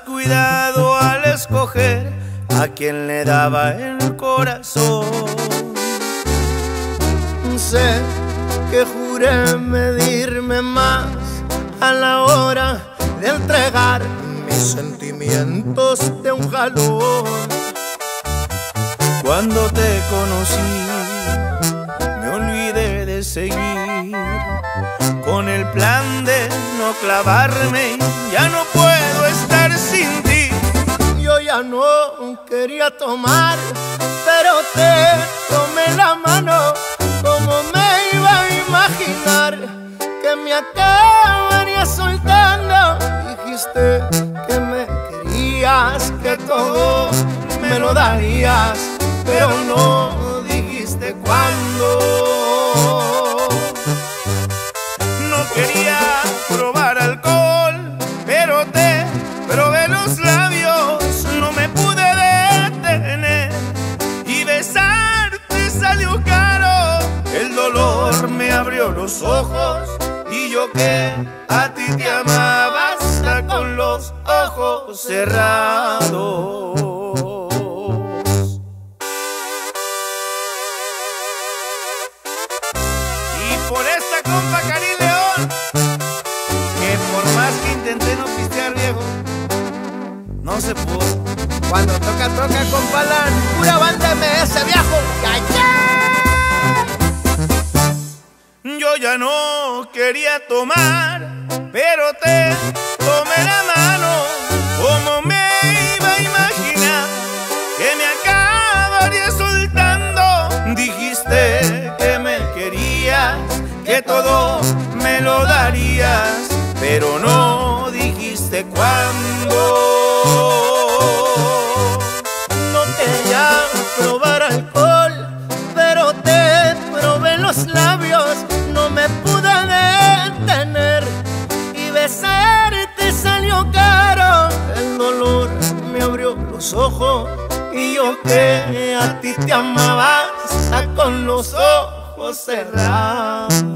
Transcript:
cuidado al escoger a quien le daba el corazón. Sé que juré medirme más a la hora de entregar mis sentimientos de un jalón. Cuando te conocí, me olvidé de seguir con el plan de no clavarme, ya no puedo estar sin ti. Yo ya no quería tomar, pero te tomé soltando. Dijiste que me querías, que todo me lo darías, pero no dijiste cuándo. quería probar alcohol, pero te probé los labios, no me pude detener y besarte salió caro. El dolor me abrió los ojos y yo que a ti te amaba hasta con los ojos cerrados. Y por esta compa Caribe intenté no pistear viejo, no se pudo. Cuando toca, toca con Palán, pura banda MS viejo. Ya no quería tomar, pero te tomé la mano, como me iba a imaginar que me acabaría soltando. Dijiste que me querías, que todo me lo darías, pero no cuando no quería probar alcohol, pero te probé los labios, El dolor me abrió los ojos y yo que a ti te amaba con los ojos cerrados.